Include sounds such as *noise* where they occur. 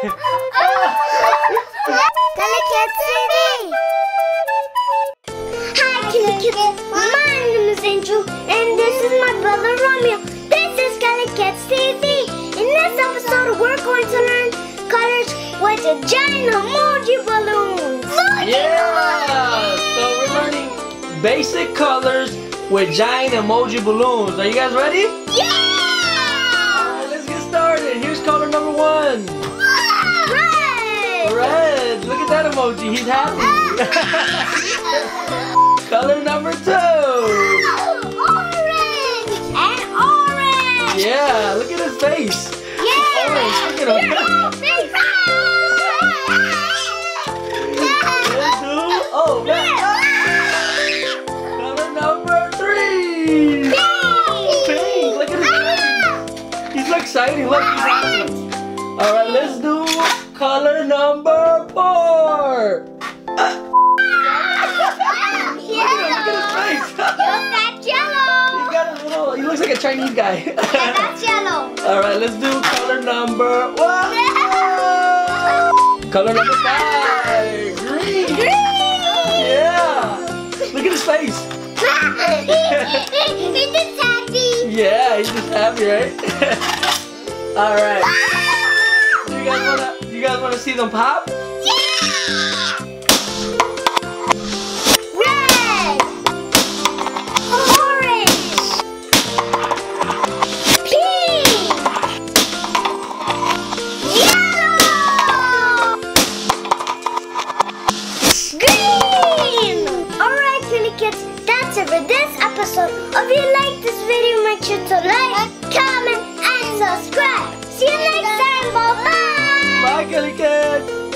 Curly Kidz TV. Hi, Curly Kidz. My name is Angel, and this is my brother Romeo. This is Curly Kidz TV. In this episode, we're going to learn colors with giant emoji! So we're learning basic colors with giant emoji balloons. Are you guys ready? Yeah! Emoji. He's happy. Ah! *laughs* color number two. Orange! And orange! Yeah, look at his face. Yeah! Orange, look at him. Do. Ah! Oh, man. Color number three. Pink. Look at his ah! face. He's so excited. Look, he's happy. All right, let's do color number four. Look at his face. That's yellow! He got a little. He looks like a Chinese guy. Yeah, that's yellow. *laughs* All right, let's do color number one. Color number five. Green. Yeah. Look at his face. *laughs* He's just happy. Yeah, he's just happy, right? *laughs* All Alright, Curly Kidz, that's it for this episode. If you like this video, make sure to like, comment, and subscribe. See you next time. Bye-bye. Bye, Curly Kidz.